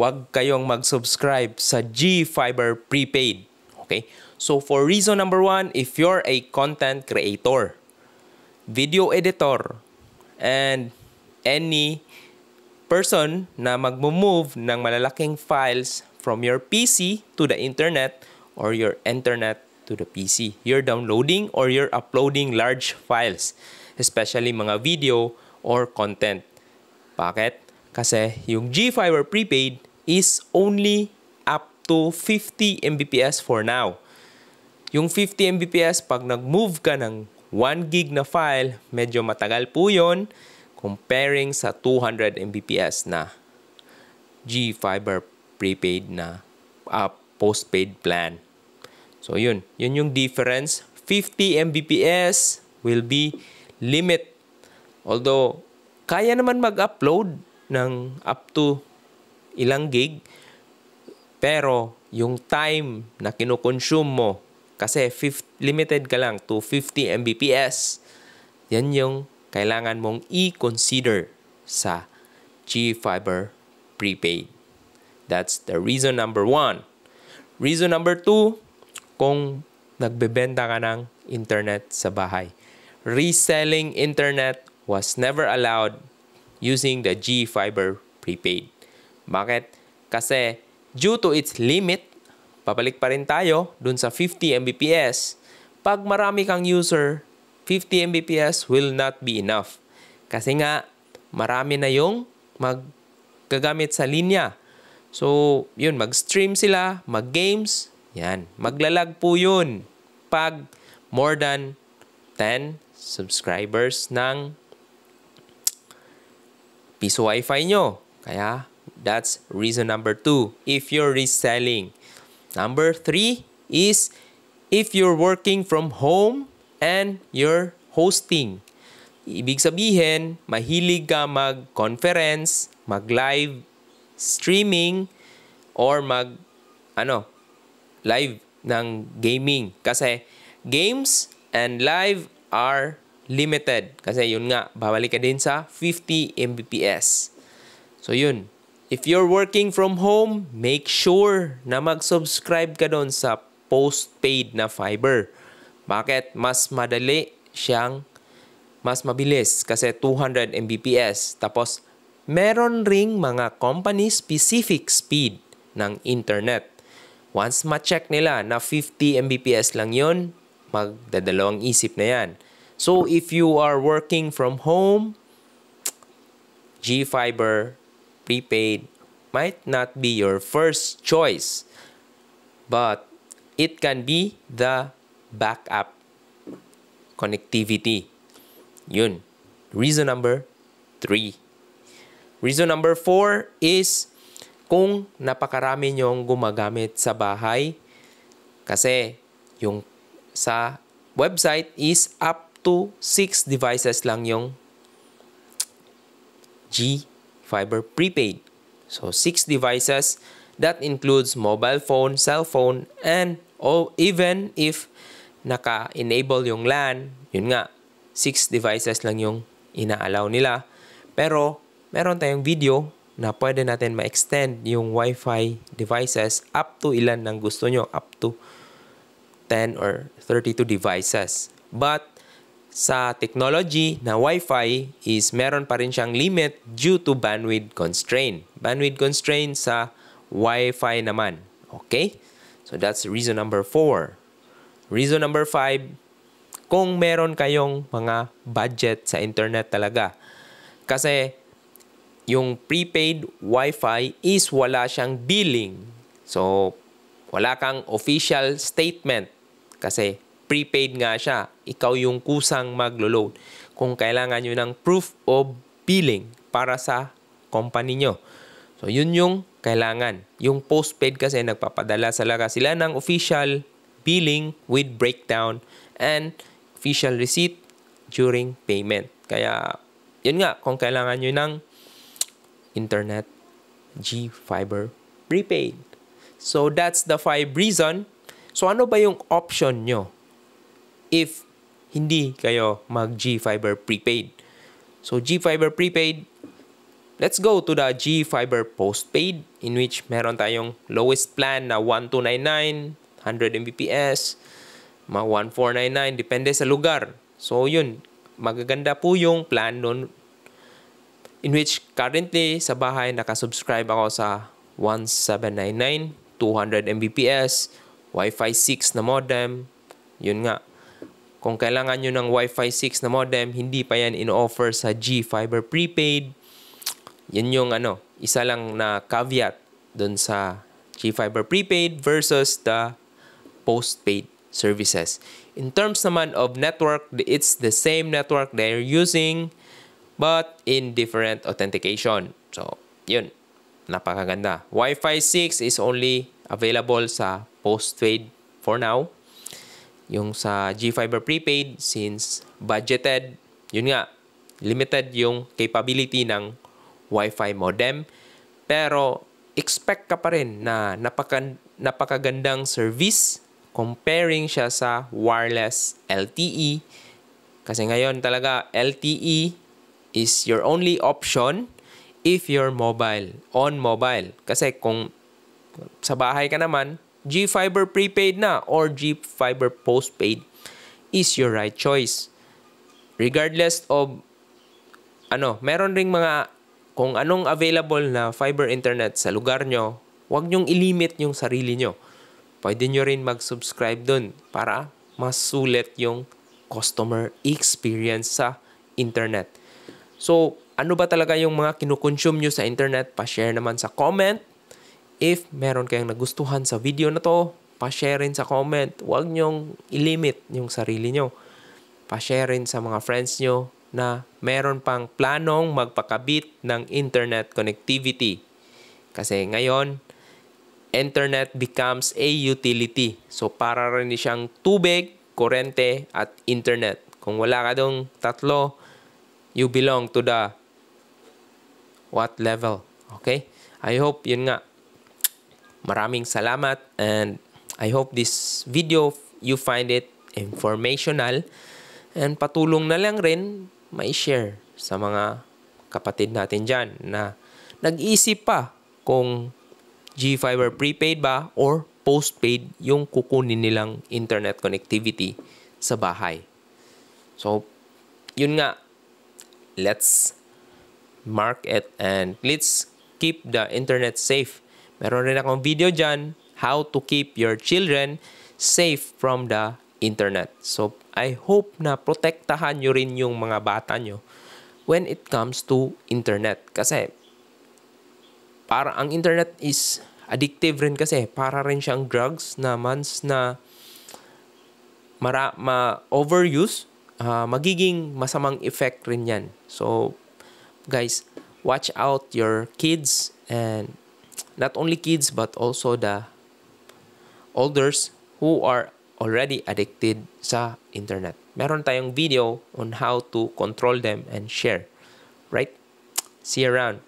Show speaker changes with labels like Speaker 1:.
Speaker 1: huwag kayong mag-subscribe sa G-Fiber Prepaid. Okay? So for reason number one, if you're a content creator, video editor, and any person na magmo-move ng malalaking files from your PC to the internet or your internet to the PC. You're downloading or you're uploading large files, especially mga video or content. Bakit? Kasi yung G-Fiber prepaid is only up to 50 Mbps for now. Yung 50 Mbps, pag nag-move ka ng 1 gig na file, medyo matagal po yon comparing sa 200 Mbps na G-Fiber prepaid na uh, postpaid plan. So yun, yun yung difference. 50 Mbps will be limit. Although, kaya naman mag-upload ng up to ilang gig, pero yung time na kinukonsume mo, kasi 50, limited ka lang to 50 Mbps, yan yung kailangan mong i-consider sa G-Fiber prepaid. That's the reason number one. Reason number two, kung nagbebenta ka ng internet sa bahay. Reselling internet was never allowed using the G-Fiber prepaid. Bakit? Kasi due to its limit, pabalik pa rin tayo dun sa 50 Mbps. Pag marami kang user, 50 Mbps will not be enough. Kasi nga, marami na yung maggagamit sa linya. So, yun, mag-stream sila, mag-games, yan. Maglalag po yun pag more than 10 subscribers ng piso wifi nyo. Kaya, that's reason number 2. If you're reselling. Number 3 is if you're working from home and your hosting. Ibig sabihin, mahilig ka mag-conference, mag-live streaming, or mag, ano, live ng gaming. Kasi games and live are limited. Kasi yun nga, babalik ka din sa 50 Mbps. So yun, if you're working from home, make sure na mag-subscribe ka doon sa postpaid na fiber. Bakit? Mas madali siyang mas mabilis kasi 200 Mbps. Tapos, meron ring mga company-specific speed ng internet. Once ma-check nila na 50 Mbps lang yon, magdadalawang isip na yan. So, if you are working from home, G-Fiber prepaid might not be your first choice. But, it can be the backup connectivity. Yun. Reason number three. Reason number four is kung napakarami nyong gumagamit sa bahay kasi yung sa website is up to 6 devices lang yung G Fiber prepaid. So 6 devices that includes mobile phone, cell phone, and oh, even if naka-enable yung LAN, yun nga, 6 devices lang yung inaalaw nila. Pero, meron tayong video na pwede natin ma-extend yung Wi-Fi devices up to ilan ng gusto nyo, up to 10 or 32 devices. But, sa technology na Wi-Fi is meron pa rin siyang limit due to bandwidth constraint. Bandwidth constraint sa Wi-Fi naman. Okay? So that's reason number 4. Reason number 5, kung meron kayong mga budget sa internet talaga. Kasi yung prepaid wifi is wala siyang billing. So, wala kang official statement kasi prepaid nga siya. Ikaw yung kusang maglo-load. Kung kailangan nyo ng proof of billing para sa company nyo. So, yun yung kailangan. Yung postpaid kasi nagpapadala talaga sila ng official billing with breakdown and official receipt during payment. Kaya, yun nga, kung kailangan nyo ng internet, G-Fiber prepaid. So, that's the five reason. So, ano ba yung option nyo if hindi kayo mag G-Fiber prepaid? So, G-Fiber prepaid, let's go to the G Fiber postpaid in which meron tayong lowest plan na 1299, 100 Mbps, mga 1499, depende sa lugar. So yun, magaganda po yung plan nun in which currently sa bahay nakasubscribe ako sa 1799, 200 Mbps, Wi-Fi 6 na modem. Yun nga, kung kailangan nyo ng Wi-Fi 6 na modem, hindi pa yan in-offer sa G Fiber Prepaid. Yan yung ano, isa lang na caveat dun sa G Fiber Prepaid versus the postpaid services. In terms naman of network, it's the same network they're using but in different authentication. So, yun. Napakaganda. Wi-Fi 6 is only available sa postpaid for now yung sa G-Fiber Prepaid, since budgeted, yun nga, limited yung capability ng Wi-Fi modem. Pero expect ka pa rin na napaka, napakagandang service comparing siya sa wireless LTE. Kasi ngayon talaga LTE is your only option if you're mobile, on mobile. Kasi kung sa bahay ka naman, G-Fiber prepaid na or G-Fiber postpaid is your right choice. Regardless of ano, meron ring mga kung anong available na fiber internet sa lugar nyo, huwag nyong ilimit yung sarili nyo. Pwede nyo rin mag-subscribe dun para mas sulit yung customer experience sa internet. So, ano ba talaga yung mga kinukonsume nyo sa internet? Pa-share naman sa comment If meron kayong nagustuhan sa video na to, pa-share sa comment. Huwag nyong ilimit yung sarili nyo. Pa-share sa mga friends nyo na meron pang planong magpakabit ng internet connectivity. Kasi ngayon, internet becomes a utility. So para rin siyang tubig, kurente, at internet. Kung wala ka dong tatlo, you belong to the what level. Okay? I hope yun nga, Maraming salamat and I hope this video you find it informational and patulong na lang rin may share sa mga kapatid natin dyan na nag-iisip pa kung G-Fiber prepaid ba or postpaid yung kukunin nilang internet connectivity sa bahay. So, yun nga, let's mark it and let's keep the internet safe Meron rin akong video dyan, how to keep your children safe from the internet. So, I hope na protektahan nyo rin yung mga bata nyo when it comes to internet. Kasi, para ang internet is addictive rin kasi. Para rin siyang drugs na once na mara, ma-overuse, uh, magiging masamang effect rin yan. So, guys, watch out your kids and not only kids but also the olders who are already addicted sa internet. Meron tayong video on how to control them and share. Right? See you around.